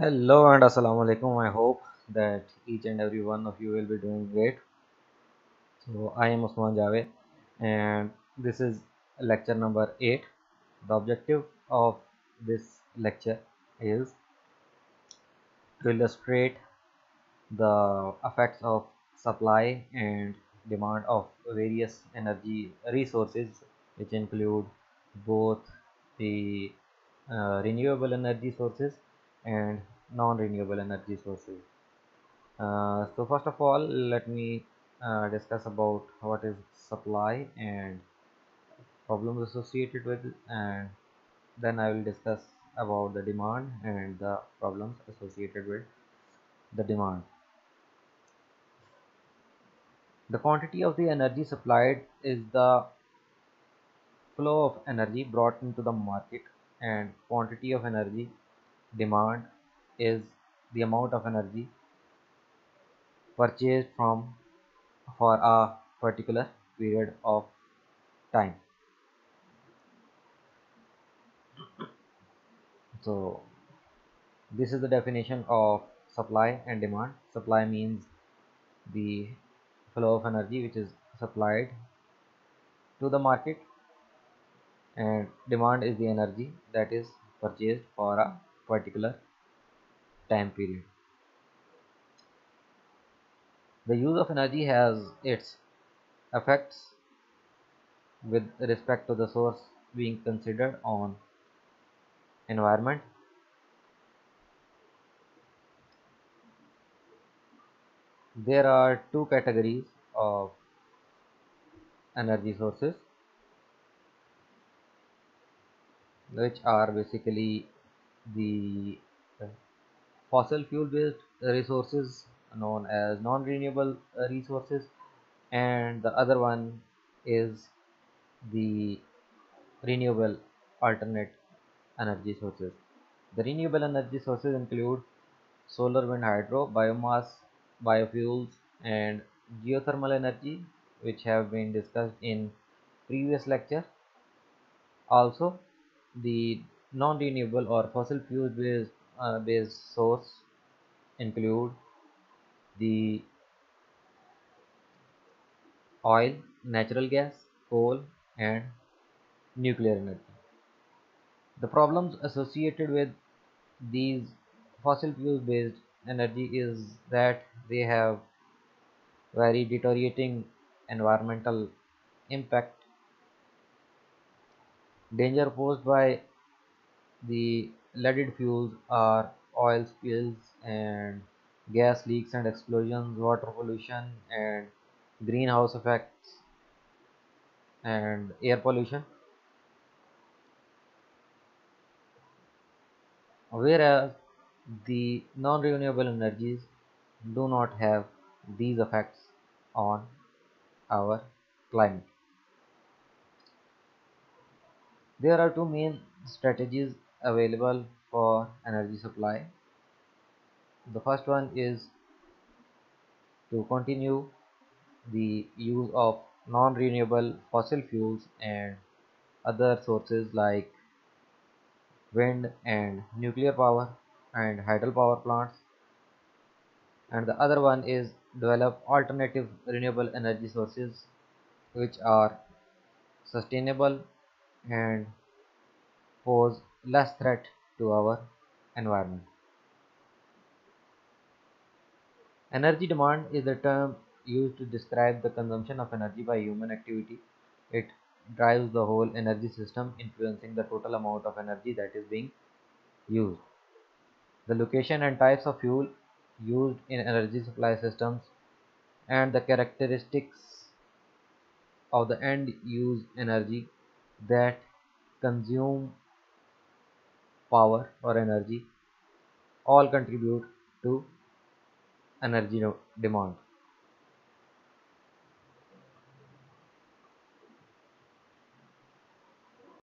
Hello and assalamu alaikum. I hope that each and every one of you will be doing great. So I am Usman Javaid and this is lecture number 8. The objective of this lecture is to illustrate the effects of supply and demand of various energy resources which include both the uh, renewable energy sources and non-renewable energy sources. Uh, so first of all let me uh, discuss about what is supply and problems associated with and then I will discuss about the demand and the problems associated with the demand. The quantity of the energy supplied is the flow of energy brought into the market and quantity of energy demand is the amount of energy purchased from for a particular period of time. So this is the definition of supply and demand. Supply means the flow of energy which is supplied to the market and demand is the energy that is purchased for a particular time period. The use of energy has its effects with respect to the source being considered on environment. There are two categories of energy sources which are basically the uh, fossil fuel based resources known as non-renewable uh, resources and the other one is the renewable alternate energy sources. The renewable energy sources include solar wind hydro biomass biofuels and geothermal energy which have been discussed in previous lecture. Also the non-renewable or fossil fuel based, uh, based source include the oil natural gas coal and nuclear energy. The problems associated with these fossil fuel based energy is that they have very deteriorating environmental impact. Danger posed by the leaded fuels are oil spills and gas leaks and explosions water pollution and greenhouse effects and air pollution whereas the non-renewable energies do not have these effects on our climate. There are two main strategies available for energy supply. The first one is to continue the use of non-renewable fossil fuels and other sources like wind and nuclear power and hydropower plants and the other one is develop alternative renewable energy sources which are sustainable and pose less threat to our environment. Energy demand is the term used to describe the consumption of energy by human activity. It drives the whole energy system influencing the total amount of energy that is being used. The location and types of fuel used in energy supply systems and the characteristics of the end use energy that consume power or energy all contribute to energy demand